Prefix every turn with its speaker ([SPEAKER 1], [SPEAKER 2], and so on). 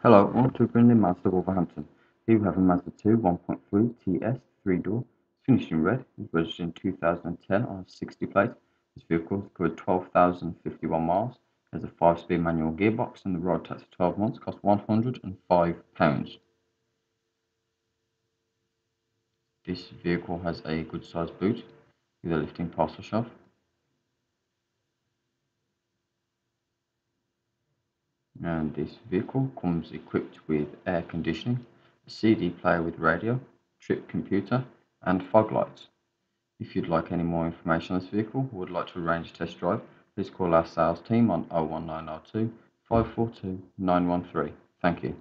[SPEAKER 1] Hello, welcome to Brindley Mazda Wolverhampton. Here we have a Mazda 2 1.3 TS 3-door. It's finished in red. It was registered in 2010 on a 60 plate. This vehicle has covered 12,051 miles. It has a 5-speed manual gearbox and the road tax for 12 months cost £105. This vehicle has a good sized boot with a lifting parcel shelf. And this vehicle comes equipped with air conditioning, a CD player with radio, trip computer and fog lights. If you'd like any more information on this vehicle or would like to arrange a test drive, please call our sales team on 01902 542 913. Thank you.